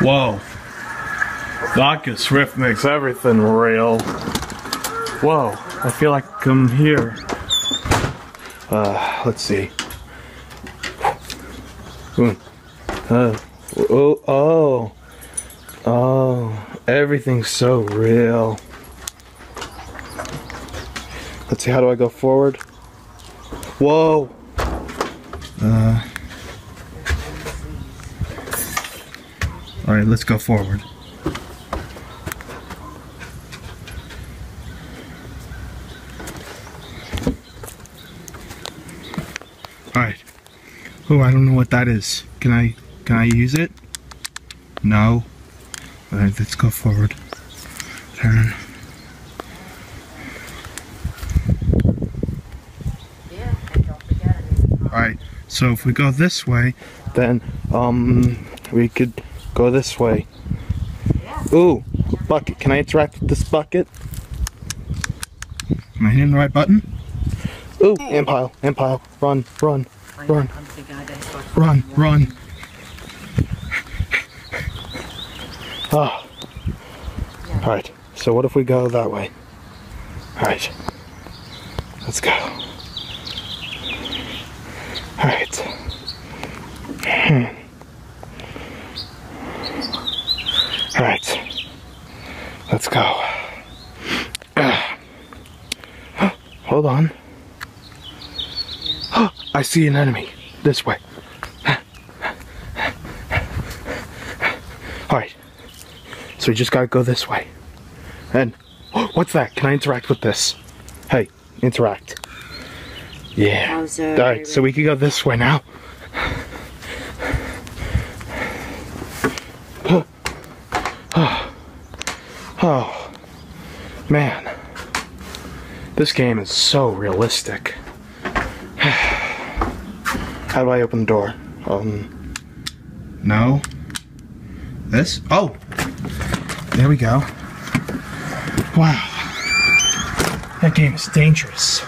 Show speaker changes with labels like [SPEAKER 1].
[SPEAKER 1] Whoa. Oculus Rift makes everything real. Whoa, I feel like I'm here. Uh, let's see. Hmm. Uh, oh, oh, oh, everything's so real. Let's see, how do I go forward? Whoa. Uh. All right, let's go forward. All right. Oh, I don't know what that is. Can I can I use it? No. All right, let's go forward. Turn.
[SPEAKER 2] Yeah, and don't forget it.
[SPEAKER 1] All right. So if we go this way, then um we could go this way. Ooh, bucket. Can I interact with this bucket? Am I hitting the right button? Ooh, ant pile, ant pile. Run, run, Run.
[SPEAKER 2] I'm the guy that's fucking-
[SPEAKER 1] run, run. Ah. All right. So what if we go that way? All right. Let's go. All right. Hmm. All right. Let's go. Hold on. I see an enemy. This way. Alright. So we just gotta go this way. And what's that? Can I interact with this? Hey, interact. Yeah. Alright, so we can go this way now. Oh, man. This game is so realistic. How do I open the door? Um, no. This? Oh! There we go. Wow. That game is dangerous.